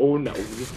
Oh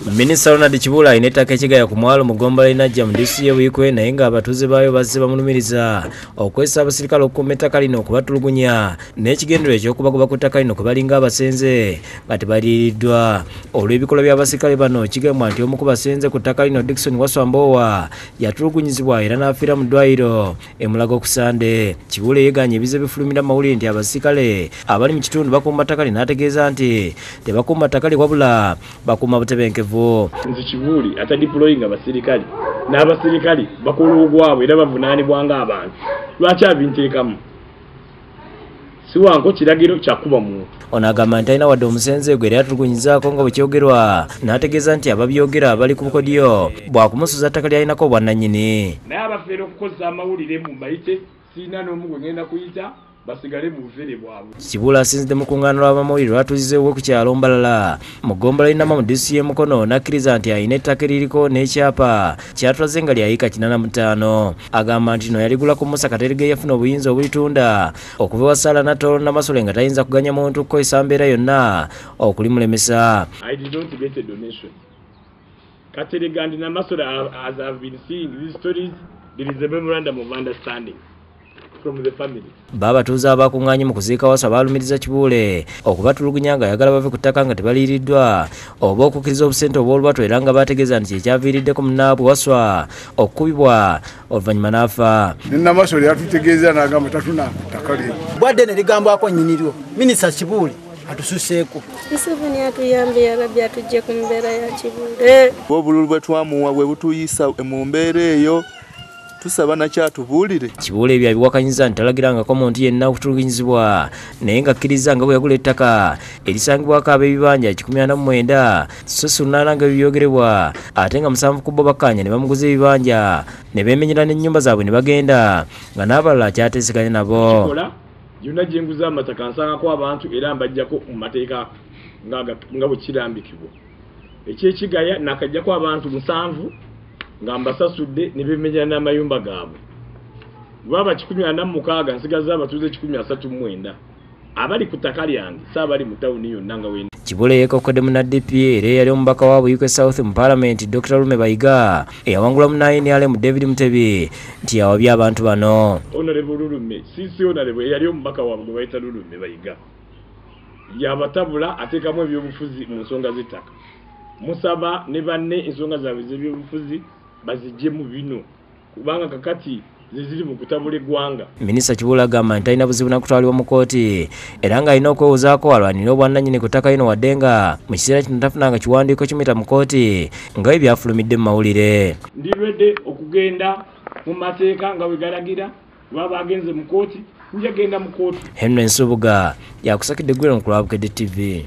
minisita ronald kibula alina ettaka ekigaya ku mwalo mugomba linajja mu disitulikiti y'ebuyikwe naye ng'abatuuze baayo bazze bamulumiriza okwesa abasirikale okukuuma ettaka lino okubatulugunya n'ekigendero ekyokubagoba ku ttaka lino kwe balinga abasenze. Nga tebaliiriddwa olw'ebikolwa by'abasirikale bano. Kigambwa nti omu ku basenze ku ttaka lino dikson waswambowa yatulugunyizibwa era n'afiira mu ddwaliro emulaga okusande kibula yeeganye ebize bifulumira amawulire nti abasirikale abali mu kitundu bakuuma ttaka lino n'ategeeza nti tebakuuma ttaka lye wabula bakuuma butebenkevu nze kibuuli atadiployinga abasirikale n'abasirikale bakola ogwabwe era bavunaanibwa ng'abantu. Lwaki abinteekamu? Siwanko kiragiro kyakuba muntu ono agamba nti alina wadde omusenze gwe era yatulugunyizaako nga bwe kyogerwa. N'ategeeza nti ababyogera bali ku bukodyo bwakumusuza ttaka lyalinako obwannannyini. Naye abafeera okukozesa amawulire mu mbayite siina n'omu gwe ngenda kuyita basigale mu bufere bwabwe. Kibula asinzidde mu kuŋŋaano lw'abamawulire lwatuuzizeewo ku kyalo mbalala. Mu ggombolola linama mu disitulikiti y'e mukono n'akkiriza nti alina ettaka eririko n'ekyapa kyatulaze nga lyayika kinana mu ttaano. Agamba nti no yaligula ku musa katerege yafuna obuyinza obulitunda okuva ewa saala natoolo namasole nga tayinza kuganya muntu kukozesa mbeera yonna okulimulemesa. Katerega ndi namasole as i've been seeing these stories. There is a memorandum of understanding from the family. Baabatuuze abakuŋŋaanye mu kuziika wasa baalumiriza kibuule okubatulugunya nga ayagala bave ku ttaka nga tebaliiriddwa. Oba okukkiriza obusente obw'olubato era nga baategeeza nti kyekyaviiriddeko munaabwe waswa okukubibwa oluvannyuma n'afa. Nenamasole yatutegeeza nagamba tatuna ttaka lye. Bwadde ne ligambwako nnyiniryo minisita kibuule atususeeko museveni atuyambye yalabye atugye ku mbeera ya kibuule obululu bwe twamuwa bwe butuyisa mu mbeera eyo tusaba nakyatubuulire kibuule ebyo abiwakanyiza nti talagirangako muntu yenna okutulugunyizibwa naye nga akkiriza nga bwe yagula ettaka erisangibwako ab'ebibanja 19 so si lunaana nga bibyogerebwa ate nga musanvu ku bo bakkanya ne bamuguza ebibanja ne beemenyera n'ennyumba zaabwe ne bagenda nga n'abalala akyateeseganya nabo. Gyonna gye nguza amataka nsangako abantu era mbajjako mu mateeka nga- nga bwe kirambikibwa. Ekyekigaya nakajjako abantu musanvu nga mbasasudde ne bemenyera n'amayumba gaabwe. Lwaba kikumi ana mukaaga nsigaza abatuuze kikumi asatu mu mwenda. Abali ku ttaka lyange saabali mu tawuni yonna nga wenda kibuule yeekokodde mu nadpa era eyali omubaka wa buyuke south mu paalamenti dr lume bayiga. Eyawangula mu nrm david mutebi nti yawabye abantu bano. Honorable lulume sisi honorable eyali omubaka waabwe gwe bayita lulume bayiga. Yabatabula ateekamu ebyobufuzi mu nsonga z'ettaka. Musaba ne banne ensonga zaabwe z'ebyobufuzi baziggyemu bino kubanga kakati zeziri mu kutabula eggwanga. Minisita kibuule agamba nti talina buzibu nakutwalibwa mu kooti era ng'alina okwewozaako alwanire obwannannyini ku ttaka lino wadde nga mu kiseera kino tafunanga kiwandiiko kimuyita mu kooti nga bwe byafulumidde mu mawulire. Ndi redde okugenda mu mateeka nga bwe galagira lwaba agenze mu kooti njagenda mu kooti henry nsubuga yakusakidde gwero mu kulwabukedde tv